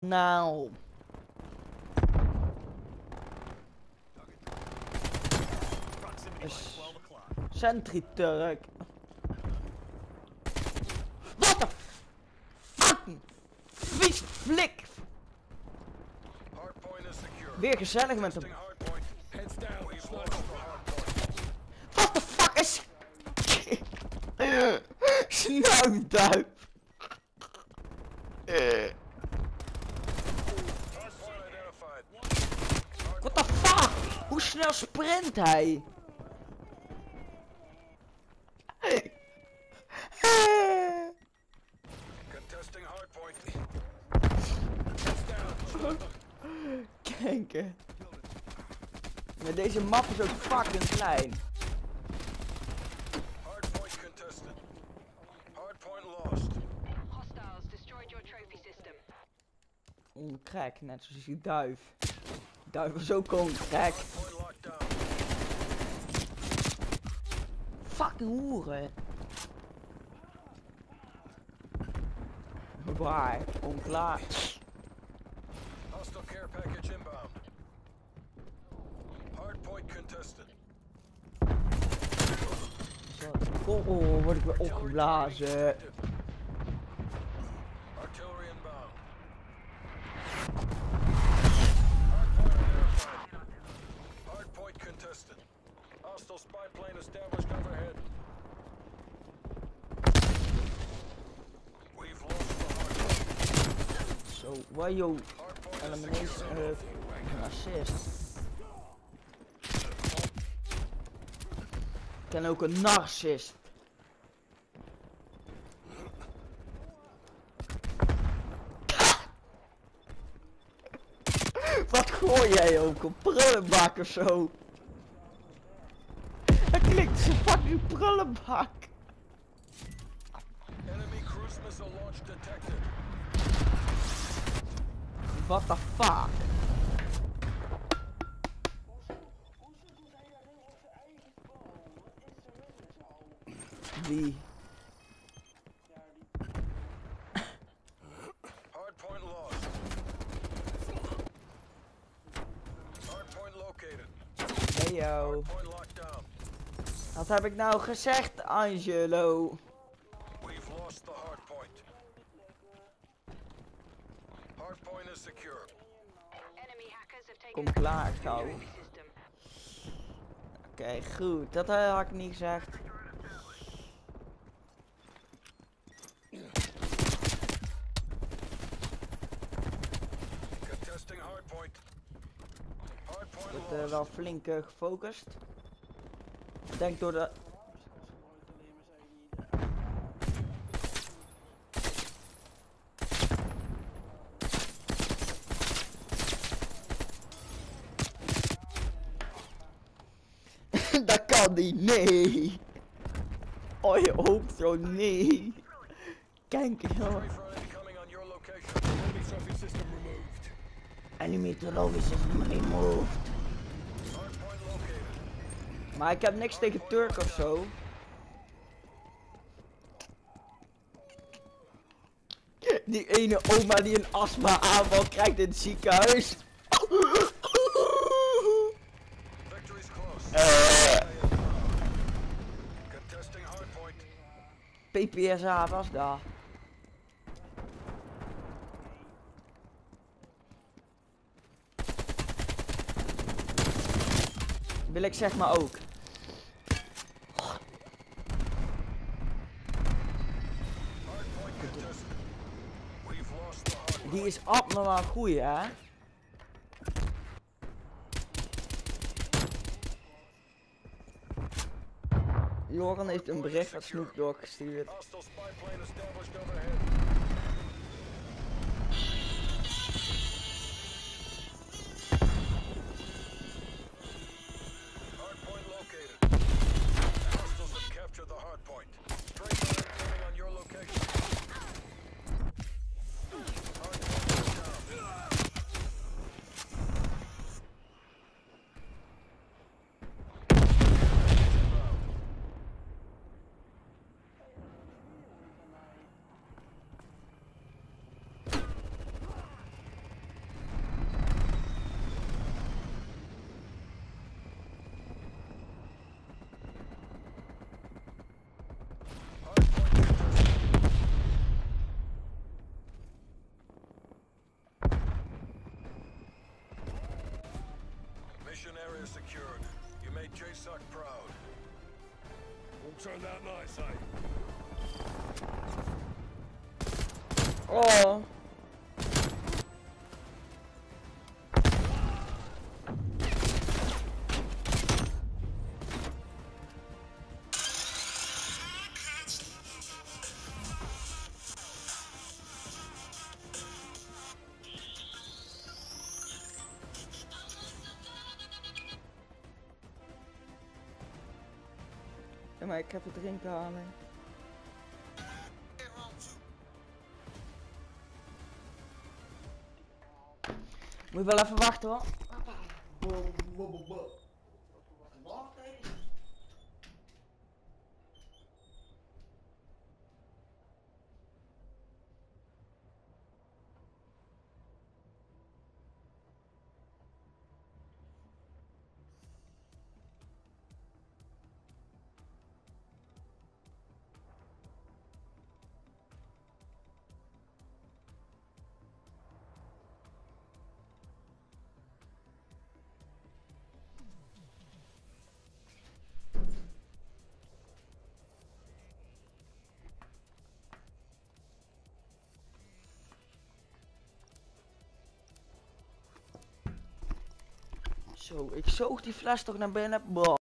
Nou. Dus- Sentry Turk. Wat de fucking vies flik. Hardpoint is secure. Weer gezellig met hem. The. What the fuck is... Snuifduif. Eh. Hardpoint identified. What the fuck? Hoe snel sprint hij? Contesting hardpoint. Kijken. Maar deze map is ook fucking klein. Hardpoint contested. Hardpoint lost. Hostiles destroyed your trophy system. Crack, net zoals die duif. Duif was ook gewoon down. Fucking hoeren. Waar? Onklaar. Hostile care package inbound. Hardpoint contested. Oh, oh, word ik weer opgeblazen. Artillery inbound. Hardpoint identified. Hardpoint contested. Hostile spy plane established overhead. We've lost the Zo, is Elimination, uh, een assist. Ik ook een narcist. Wat gooi jij ook? Een prullenbak of zo? Het klinkt een fucking prullenbak. Enemy cruise missile launch detected. What the fuck? Wie? Hardpoint lost. Hardpoint located. Hey yo. Point locked down. Wat heb ik nou gezegd, Angelo? We've lost the hardpoint. Hardpoint is secure. Enemy hackers have taken Kom klaar, system. Oké, goed. Dat eh, had ik niet gezegd. Eh, lost. wel flink gefocust. Ik Denk door de... Nee. Oh, je hoofd zo, nee. Kijk, joh. Enemy trophy system removed. Maar ik heb niks tegen Turk of zo. Die ene oma die een astma aanval krijgt in het ziekenhuis. PPSA was daar. Wil ik zeg maar ook. Die is abnormaal goeie hè. Joran heeft een bericht van Snoop gestuurd. Made JSOC proud. All turned out nice, eh? Oh. Maar ik heb het drinken halen. Moet wel even wachten hoor. Zo, ik zoog die fles toch naar binnen.